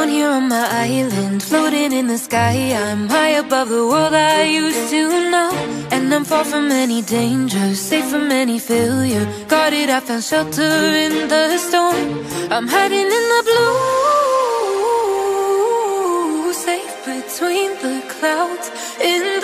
down here on my island, floating in the sky. I'm high above the world I used to know. And I'm far from any danger, safe from any failure. Guarded, I found shelter in the storm. I'm hiding in the blue, safe between the clouds. In